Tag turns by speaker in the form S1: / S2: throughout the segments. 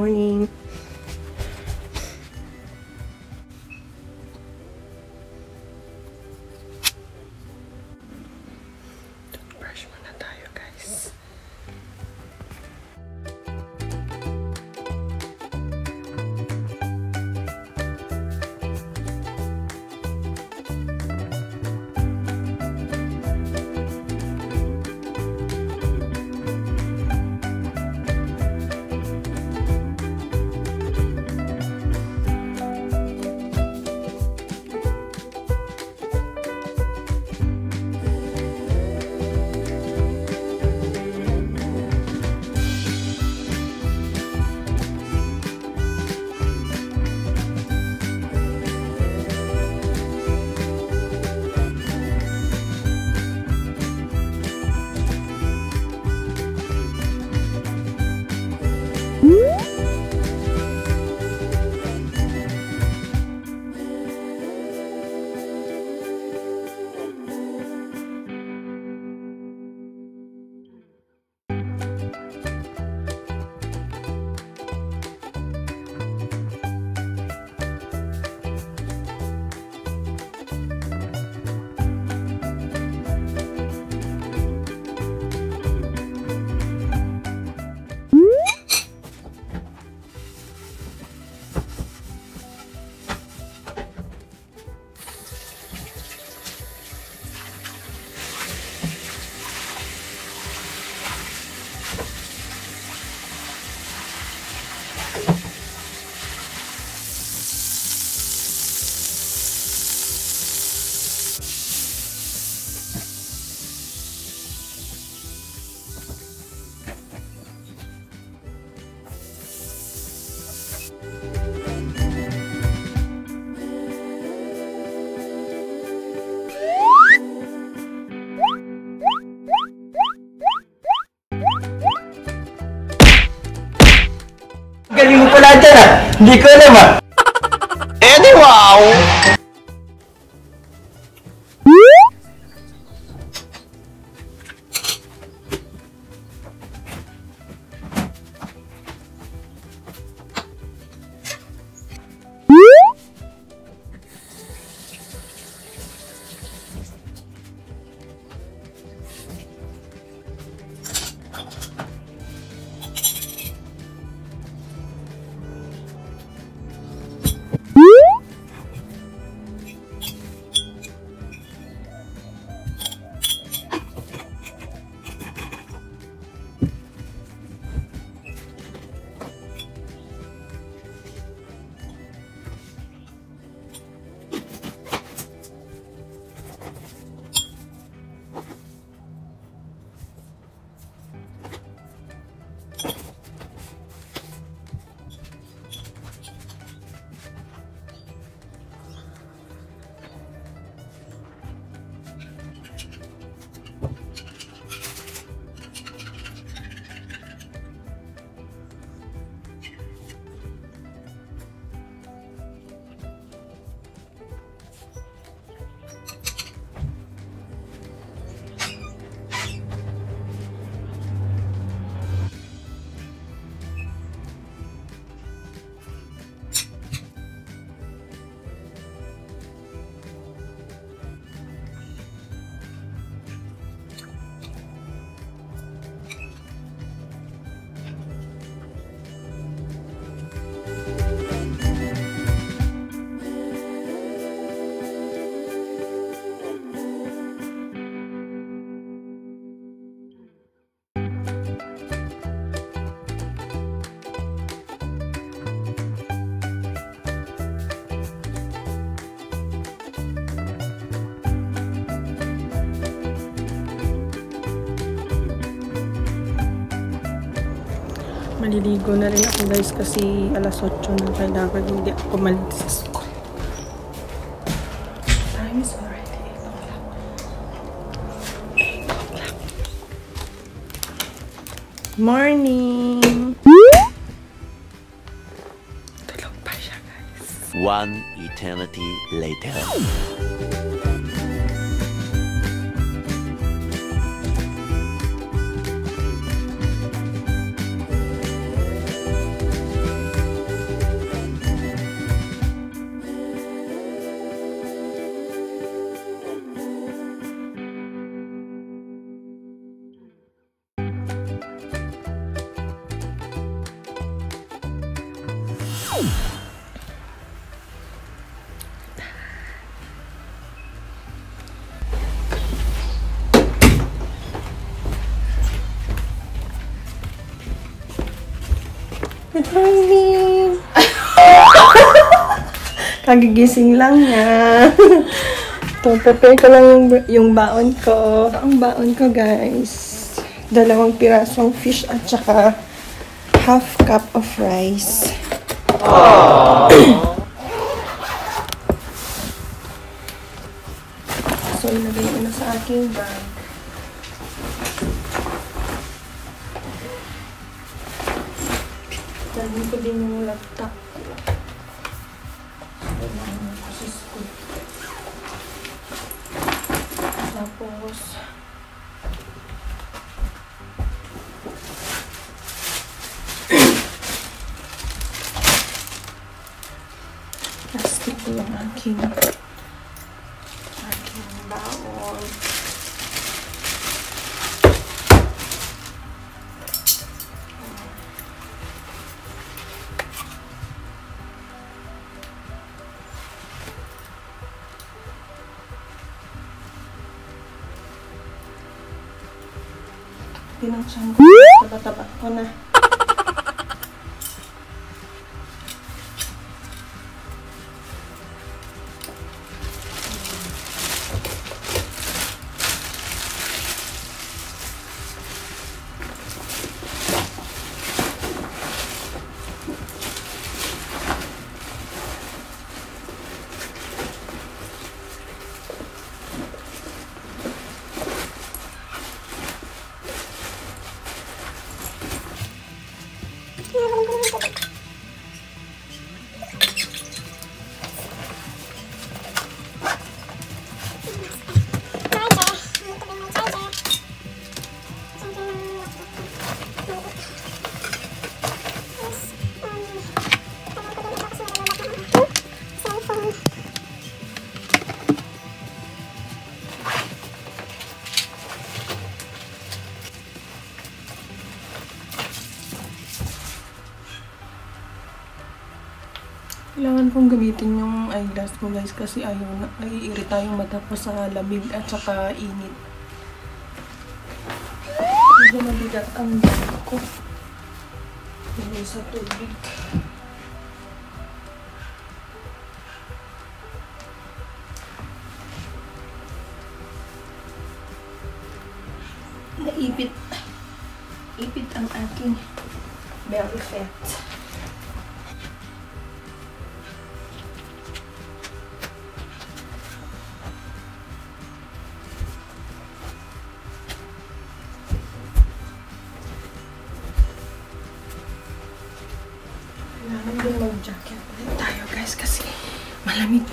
S1: Good morning.
S2: belajar lah. Dikenal mah. Eh ni wow.
S1: Maliligo na rin ako guys kasi alas 8 na kailangan hindi ako malis sa school. Time is already 8 o'clock. 8 o'clock. Morning! Tulog pa siya guys.
S3: One eternity later.
S1: Good morning! Kagigising lang niya. Ito, prepare ko lang yung, yung baon ko. Ang baon ko, guys. Dalawang pirasong fish at saka half cup of rice. so, ilagay ko na sa aking bag. Dalhin ko din yung laptop. Sa school. Tapos, ko yung aking aking Pinaksan ko. Taba-taba ko na. Kailangan kong gamitin yung eyeglass ko guys kasi ayaw na, naiirita yung mata ko sa lamig at saka init. Medyo mabigat ang bag ko. Hindi sa tubig. Naipit. Ipit ang aking belly fat. Mag-jacket ulit tayo guys kasi malamig.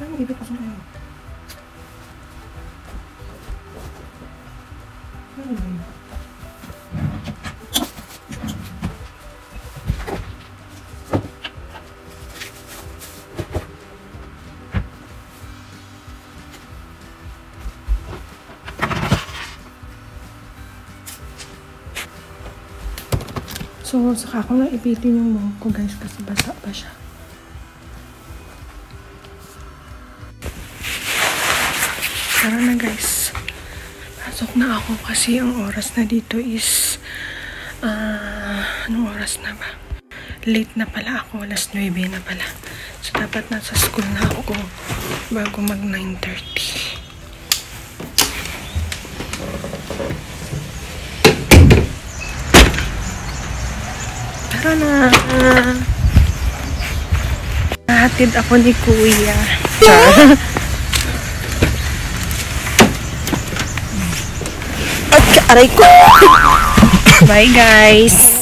S1: Ay, ibig ko sa So, saka ko lang ipitin yung mong ko guys kasi basa pa siya. Tara na guys. Pasok na ako kasi ang oras na dito is ah anong oras na ba? Late na pala ako, alas 9 na pala. So dapat nasa school na ako bago mag 9.30. Tara na! Nahatid ako ni Kuya. At aray ko! Bye guys!